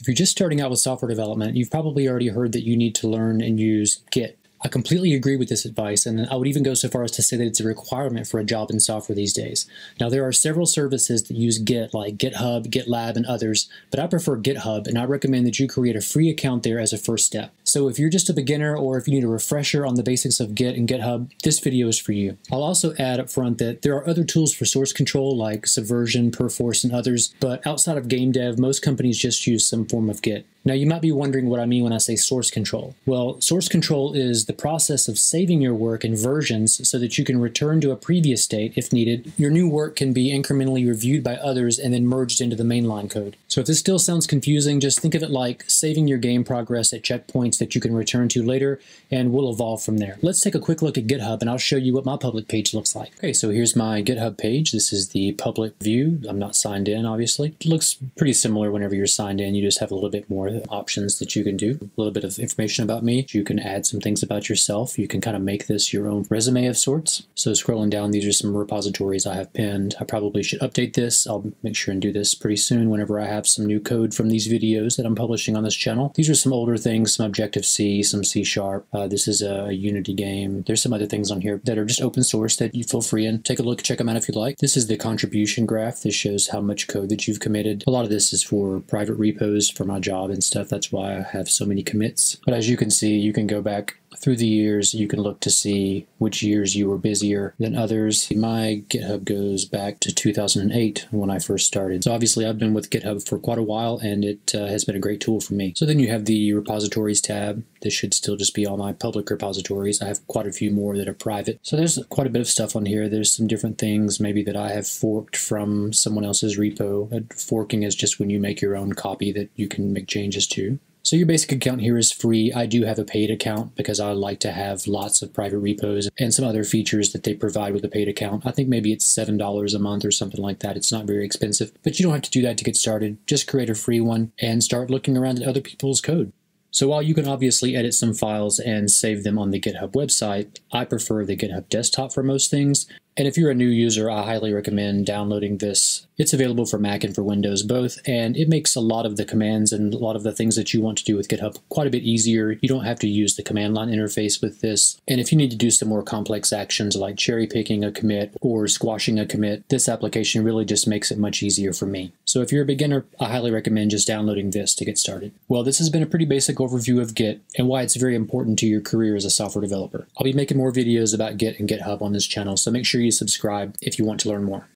If you're just starting out with software development, you've probably already heard that you need to learn and use Git. I completely agree with this advice, and I would even go so far as to say that it's a requirement for a job in software these days. Now, there are several services that use Git, like GitHub, GitLab, and others, but I prefer GitHub, and I recommend that you create a free account there as a first step. So if you're just a beginner or if you need a refresher on the basics of Git and GitHub, this video is for you. I'll also add up front that there are other tools for source control like Subversion, Perforce, and others, but outside of game dev, most companies just use some form of Git. Now you might be wondering what I mean when I say source control. Well, source control is the process of saving your work in versions so that you can return to a previous state if needed. Your new work can be incrementally reviewed by others and then merged into the mainline code. So if this still sounds confusing, just think of it like saving your game progress at checkpoints that you can return to later, and we'll evolve from there. Let's take a quick look at GitHub, and I'll show you what my public page looks like. Okay, so here's my GitHub page. This is the public view. I'm not signed in, obviously. It looks pretty similar whenever you're signed in. You just have a little bit more options that you can do. A little bit of information about me. You can add some things about yourself. You can kind of make this your own resume of sorts. So scrolling down, these are some repositories I have pinned. I probably should update this. I'll make sure and do this pretty soon whenever I have some new code from these videos that I'm publishing on this channel. These are some older things, some Objective-C, some C-Sharp. Uh, this is a Unity game. There's some other things on here that are just open source that you feel free and take a look, check them out if you'd like. This is the contribution graph. This shows how much code that you've committed. A lot of this is for private repos for my job and stuff. That's why I have so many commits. But as you can see, you can go back through the years, you can look to see which years you were busier than others. My GitHub goes back to 2008 when I first started. So obviously I've been with GitHub for quite a while and it uh, has been a great tool for me. So then you have the repositories tab. This should still just be all my public repositories. I have quite a few more that are private. So there's quite a bit of stuff on here. There's some different things maybe that I have forked from someone else's repo. Forking is just when you make your own copy that you can make changes to. So your basic account here is free. I do have a paid account because I like to have lots of private repos and some other features that they provide with a paid account. I think maybe it's $7 a month or something like that. It's not very expensive, but you don't have to do that to get started. Just create a free one and start looking around at other people's code. So while you can obviously edit some files and save them on the GitHub website, I prefer the GitHub desktop for most things. And if you're a new user, I highly recommend downloading this. It's available for Mac and for Windows both, and it makes a lot of the commands and a lot of the things that you want to do with GitHub quite a bit easier. You don't have to use the command line interface with this. And if you need to do some more complex actions like cherry picking a commit or squashing a commit, this application really just makes it much easier for me. So if you're a beginner, I highly recommend just downloading this to get started. Well, this has been a pretty basic overview of Git and why it's very important to your career as a software developer. I'll be making more videos about Git and GitHub on this channel, so make sure you subscribe if you want to learn more.